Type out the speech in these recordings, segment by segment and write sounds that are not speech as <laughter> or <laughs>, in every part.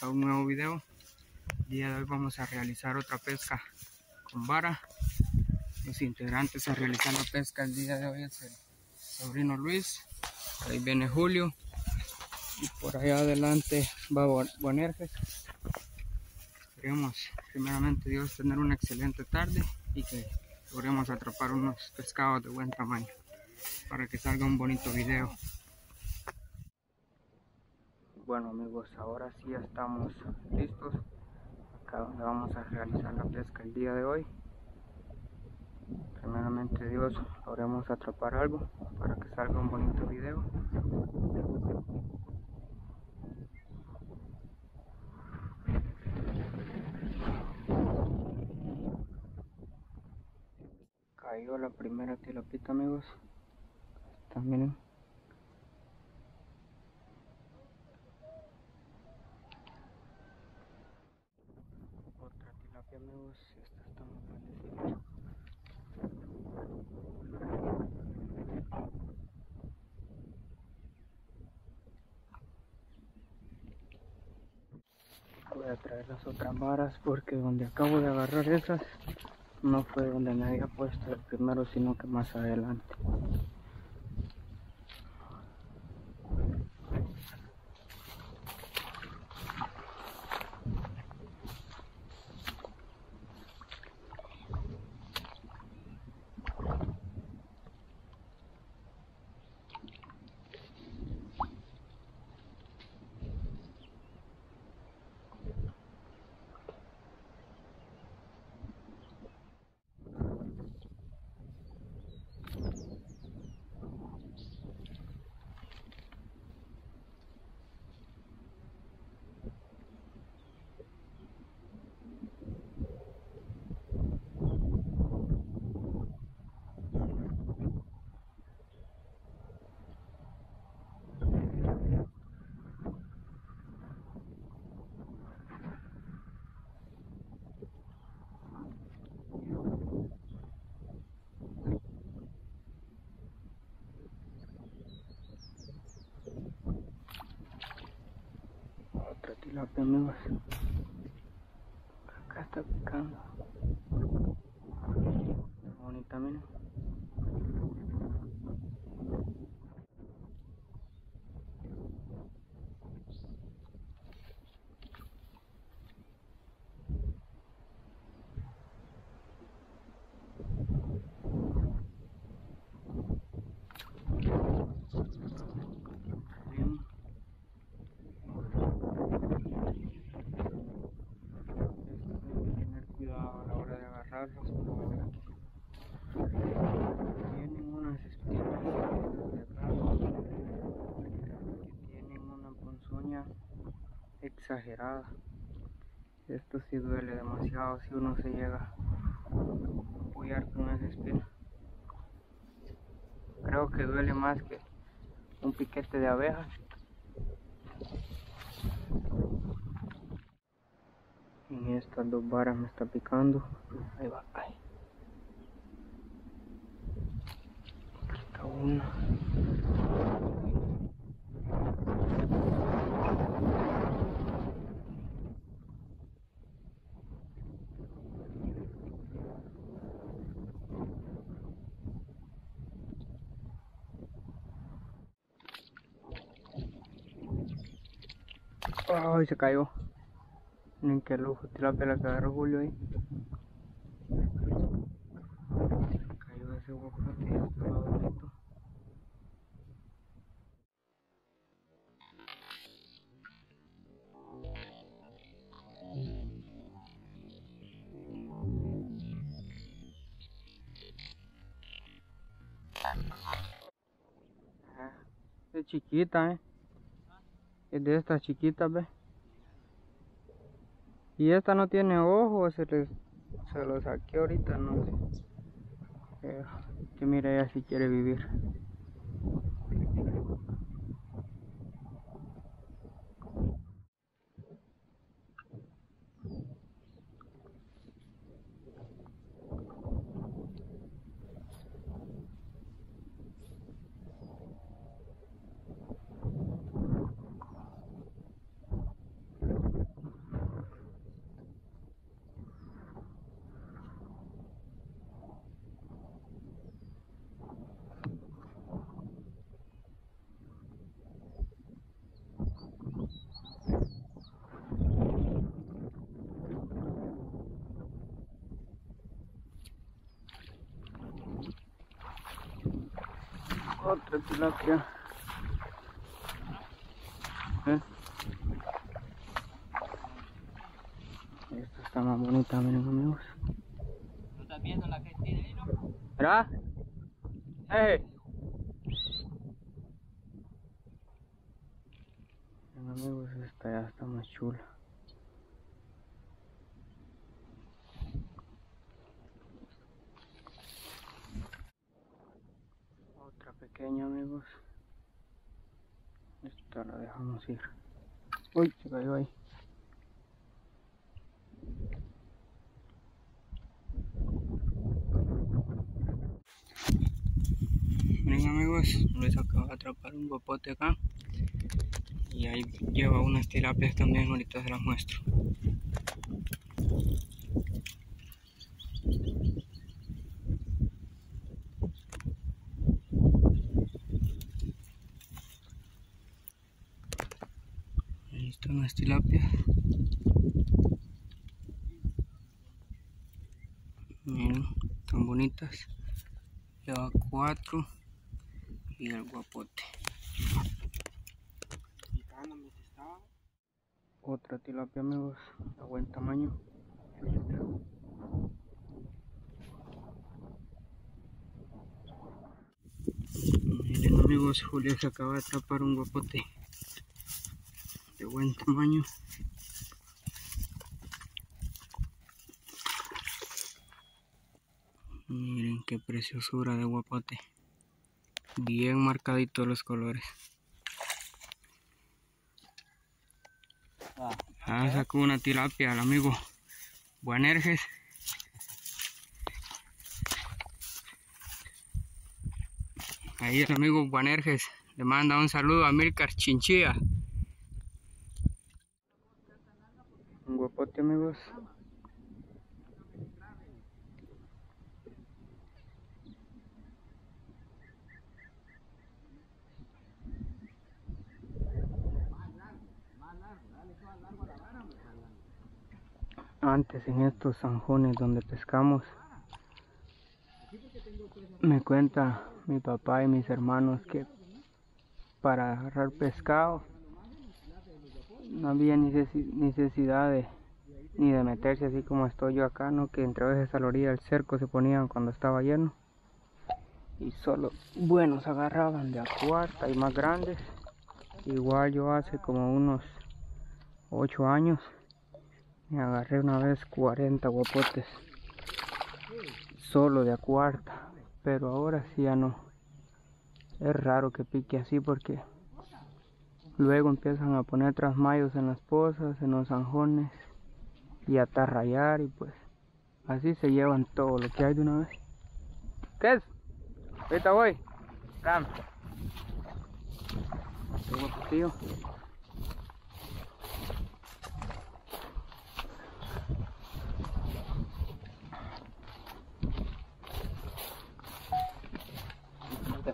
a un nuevo video. El día de hoy vamos a realizar otra pesca con vara. Los integrantes a realizar la pesca el día de hoy es el sobrino Luis, ahí viene Julio y por allá adelante va Bonerges. Esperemos primeramente Dios tener una excelente tarde y que logremos atrapar unos pescados de buen tamaño para que salga un bonito video. Bueno amigos, ahora sí ya estamos listos. Acá donde vamos a realizar la pesca el día de hoy. Primeramente Dios, logremos atrapar algo para que salga un bonito video. Cayó la primera tilapita amigos. También grandecita. Voy a traer las otras varas porque donde acabo de agarrar esas no fue donde me había puesto el primero sino que más adelante. Tilapia amigos acá está picando. Bonita miren tienen unas espinas que tienen una ponzoña exagerada. Esto sí duele demasiado si uno se llega a apoyar con esa espina. Creo que duele más que un piquete de abejas en estas dos varas me está picando. Ahí va ahí. Está una. Ay, se cayó. Qué lujo, la pela que agarró Julio ahí. Cayó ese guapote, estaba bonito. Es chiquita, eh. Es de estas chiquitas, ve. Y esta no tiene ojos, se, se lo saqué ahorita, no sé. Eh, que mira ella si quiere vivir. Otra tilapia. ¿Eh? Esta está más bonita, miren amigos. ¿Tú estás viendo la que tiene no? ¿Verdad? ¡Eh! Miren amigos, esta ya está más chula. Otra pequeña amigos. Esta la dejamos ir. Uy, se cayó ahí. Miren amigos, les acabo de atrapar un guapote acá. Y ahí lleva unas tilapias también, ahorita se las muestro. Las tilapias. Miren, tan bonitas. Lleva cuatro y el guapote. Otra tilapia amigos, de buen tamaño. Miren amigos, Julio se acaba de atrapar un guapote de buen tamaño. Miren qué preciosura de guapote. Bien marcaditos los colores. Ah, sacó una tilapia el amigo Buenerges. Ahí el amigo Buenerges le manda un saludo a Milcar Chinchilla. Un guapote amigos. Antes en estos zanjones donde pescamos, me cuenta mi papá y mis hermanos que para agarrar pescado no había necesi- necesidad de ni de meterse así como estoy yo acá, no que entre veces a la orilla del cerco se ponían cuando estaba lleno. Y solo buenos agarraban de a cuarta y más grandes. Igual yo hace como unos 8 años me agarré una vez 40 guapotes solo de a cuarta, pero ahora sí ya no. Es raro que pique así porque luego empiezan a poner trasmayos en las pozas, en los zanjones y a tarrayar y pues así se llevan todo lo que hay de una vez. ¿Qué es? Ahorita voy. Dame. Qué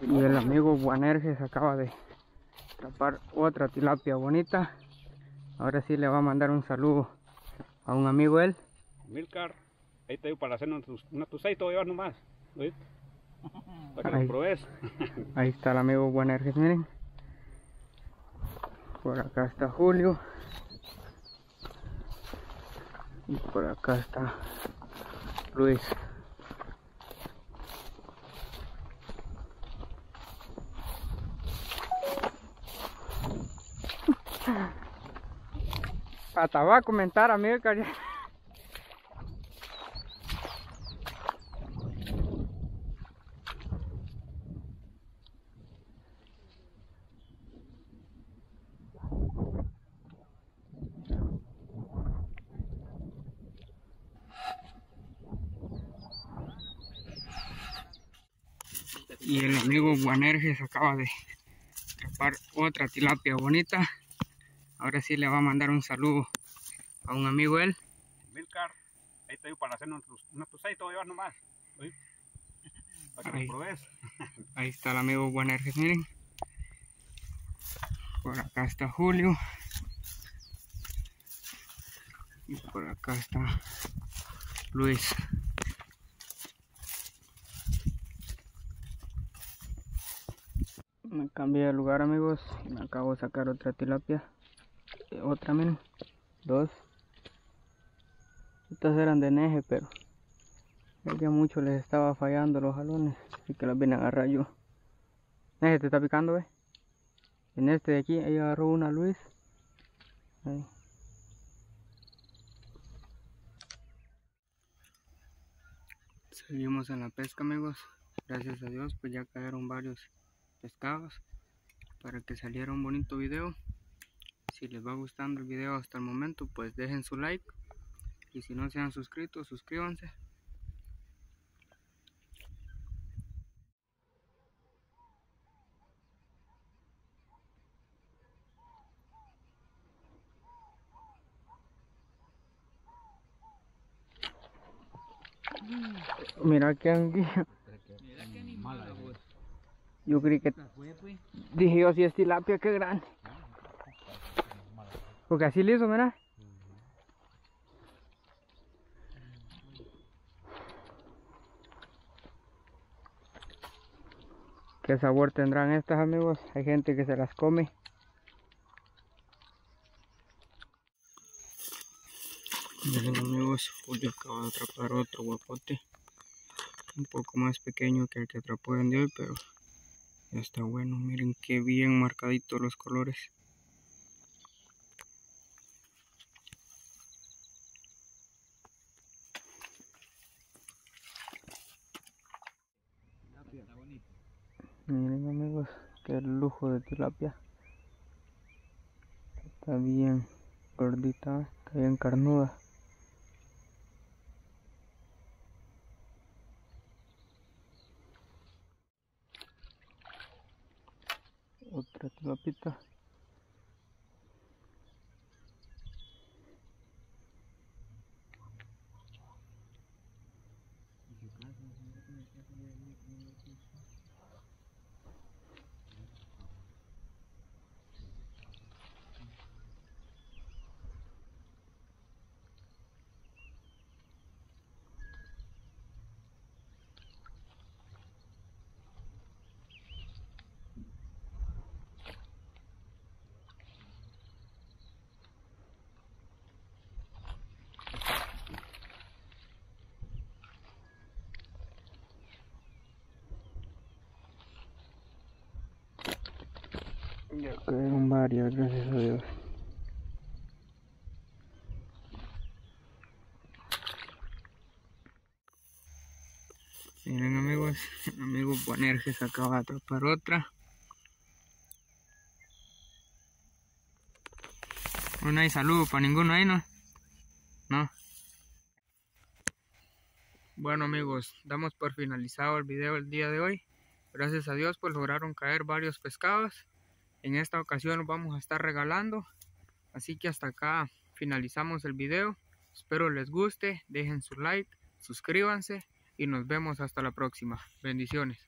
Y el amigo Buanerges acaba de atrapar otra tilapia bonita. Ahora sí le va a mandar un saludo a un amigo él. Milcar, ahí te digo para hacer una, una tuceta voy a llevar nomás. ¿oíste? <laughs> Para que Ahí. lo probes. <laughs> Ahí está el amigo Buanerges, miren. Por acá está Julio. Y por acá está Luis. Hasta va a comentar a mí, cari- Y el amigo Buanerges acaba de atrapar otra tilapia bonita. Ahora sí le va a mandar un saludo a un amigo él. Milcar, ahí te digo para hacer voy a llevar nomás. Para que Ahí. probes. <laughs> Ahí está el amigo Buenerges, miren. Por acá está Julio. Y por acá está Luis. Me cambié de lugar amigos. Me acabo de sacar otra tilapia. Otra men. Dos. Estas eran de neje, pero ya mucho les estaba fallando los jalones. Así que las vine a agarrar yo. Neje te está picando, eh. En este de aquí, ahí agarró una Luis. Ahí. Seguimos en la pesca amigos. Gracias a Dios pues ya cayeron varios pescados. Para que saliera un bonito video. Si les va gustando el video hasta el momento pues dejen su like. Y si no se han suscrito suscríbanse. Mira que anguilla. Mira qué animal. Yo creí que dije yo si es tilapia que grande. Porque así le hizo, mira. ¿Qué sabor tendrán estas amigos? Hay gente que se las come. Miren amigos, Julio acaba de atrapar otro guapote. Un poco más pequeño que el que atrapó el de hoy, pero ya está bueno. Miren qué bien marcaditos los colores. Está bonito. Miren amigos, qué lujo de tilapia. Está bien gordita, está bien carnuda. Otra tilapita. Ya cayeron varias, gracias a Dios. Miren amigos, amigo Bonerges acaba de atrapar otra. No hay saludo para ninguno ahí, ¿no? No. Bueno amigos, damos por finalizado el video el día de hoy. Gracias a Dios pues lograron caer varios pescados. En esta ocasión vamos a estar regalando. Así que hasta acá finalizamos el video. Espero les guste, dejen su like, suscríbanse y nos vemos hasta la próxima. Bendiciones.